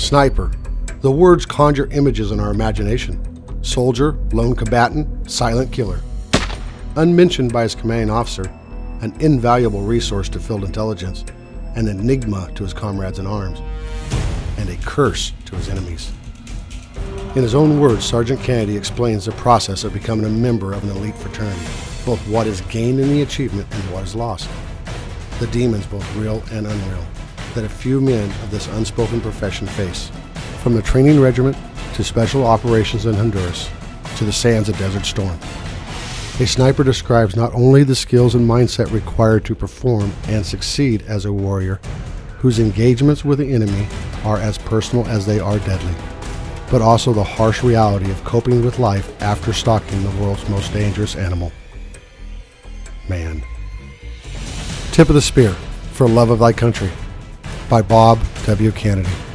Sniper. The words conjure images in our imagination soldier, lone combatant, silent killer. Unmentioned by his commanding officer, an invaluable resource to field intelligence, an enigma to his comrades in arms, and a curse to his enemies. In his own words, Sergeant Cannady explains the process of becoming a member of an elite fraternity, both what is gained in the achievement and what is lost. The demons, both real and unreal, that a few men of this unspoken profession face, from the training regiment to special operations in Honduras to the sands of Desert Storm. A sniper describes not only the skills and mindset required to perform and succeed as a warrior, whose engagements with the enemy are as personal as they are deadly, but also the harsh reality of coping with life after stalking the world's most dangerous animal man. Tip of the Spear for Love of Thy Country by Bob W. Cannady.